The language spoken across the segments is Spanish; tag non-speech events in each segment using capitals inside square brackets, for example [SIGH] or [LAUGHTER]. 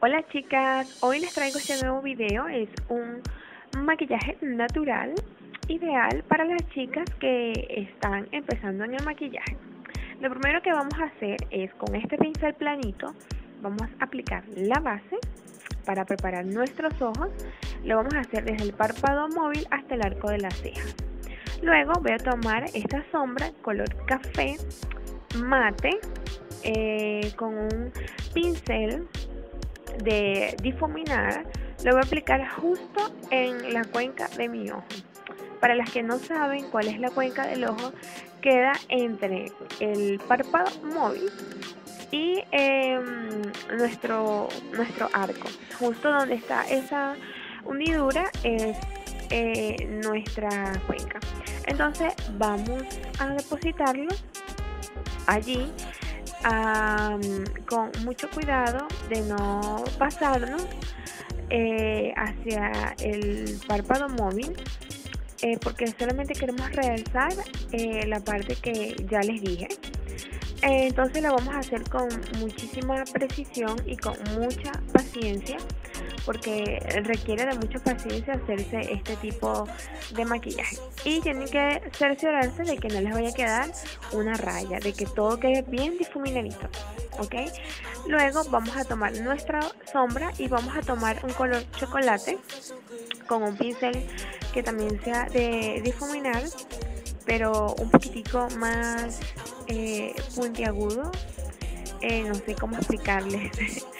Hola chicas, hoy les traigo este nuevo video, es un maquillaje natural ideal para las chicas que están empezando en el maquillaje. Lo primero que vamos a hacer es con este pincel planito, vamos a aplicar la base para preparar nuestros ojos. Lo vamos a hacer desde el párpado móvil hasta el arco de la ceja. Luego voy a tomar esta sombra color café mate eh, con un pincel de difuminar lo voy a aplicar justo en la cuenca de mi ojo. Para las que no saben cuál es la cuenca del ojo, queda entre el párpado móvil y em, nuestro, nuestro arco. Justo donde está esa hundidura es eh, nuestra cuenca. Entonces vamos a depositarlo allí con mucho cuidado de no pasarnos eh, hacia el párpado móvil eh, porque solamente queremos realzar eh, la parte que ya les dije. Entonces lo vamos a hacer con muchísima precisión y con mucha paciencia porque requiere de mucha paciencia hacerse este tipo de maquillaje. Y tienen que cerciorarse de que no les vaya a quedar una raya de que todo quede bien difuminadito ok luego vamos a tomar nuestra sombra y vamos a tomar un color chocolate con un pincel que también sea de difuminar pero un poquitico más eh, puntiagudo. Eh, no sé cómo explicarles [LAUGHS]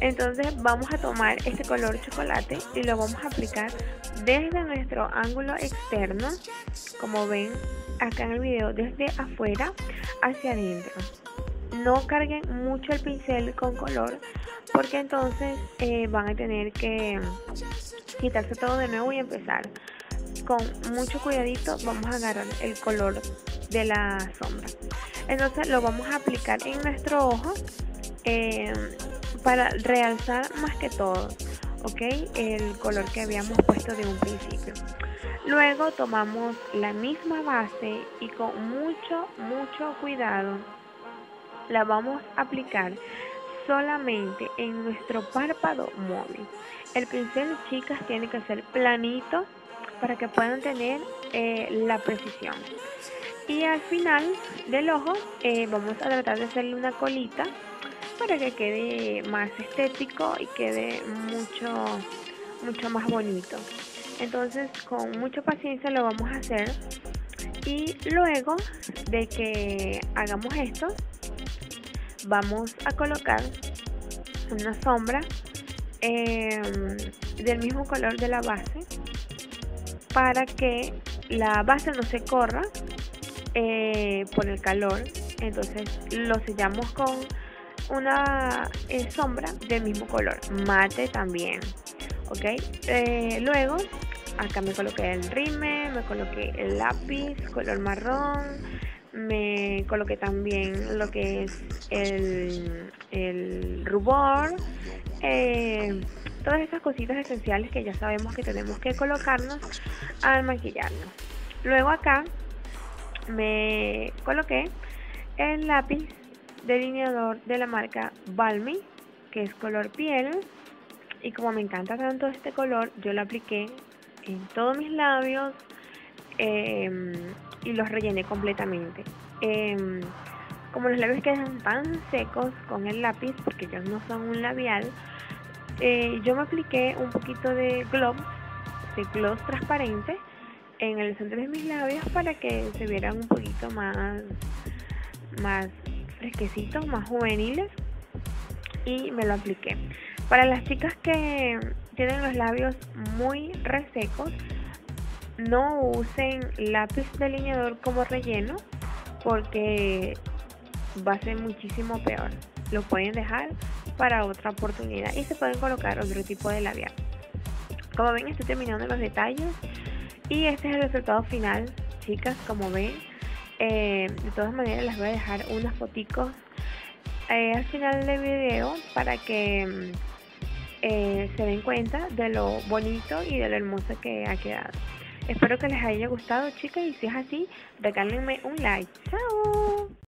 entonces vamos a tomar este color chocolate y lo vamos a aplicar desde nuestro ángulo externo como ven acá en el video desde afuera hacia adentro. No carguen mucho el pincel con color porque entonces eh, van a tener que quitarse todo de nuevo y empezar con mucho cuidadito vamos a agarrar el color de la sombra. Entonces lo vamos a aplicar en nuestro ojo eh, para realzar más que todo ok el color que habíamos puesto de un principio. Luego tomamos la misma base y con mucho mucho cuidado la vamos a aplicar solamente en nuestro párpado móvil. El pincel chicas tiene que ser planito para que puedan tener eh, la precisión. Y al final del ojo eh, vamos a tratar de hacerle una colita para que quede más estético y quede mucho, mucho más bonito. Entonces con mucha paciencia lo vamos a hacer y luego de que hagamos esto vamos a colocar una sombra em, del mismo color de la base para que la base no se corra eh, por el calor entonces lo sellamos con una eh, sombra del mismo color mate también ok eh, luego acá me coloqué el rime me coloqué el lápiz color marrón me coloqué también lo que es el, rubor todas esas cositas esenciales que ya sabemos que tenemos que colocarnos al maquillarnos. Luego acá me coloqué el lápiz delineador de la marca Balmy, que es color piel. Y como me encanta tanto este color, yo lo apliqué en todos mis labios em, y los rellené completamente. Em, como los labios quedan tan secos con el lápiz, porque ellos no son un labial, eh, yo me apliqué un poquito de gloss, de gloss transparente en el centro de mis labios para que se vieran un poquito más, más fresquecitos, más juveniles y me lo apliqué. Para las chicas que tienen los labios muy resecos, no usen lápiz delineador como relleno porque va a ser muchísimo peor. Lo pueden dejar para otra oportunidad y se pueden colocar otro tipo de labial. Como ven estoy terminando los detalles y este es el resultado final, chicas, como ven. Eh, de todas maneras les voy a dejar unas foticos eh, al final del video para que eh, se den cuenta de lo bonito y de lo hermoso que ha quedado. Espero que les haya gustado chicas y si es así, regálenme un like. ¡Chao!